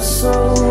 soul.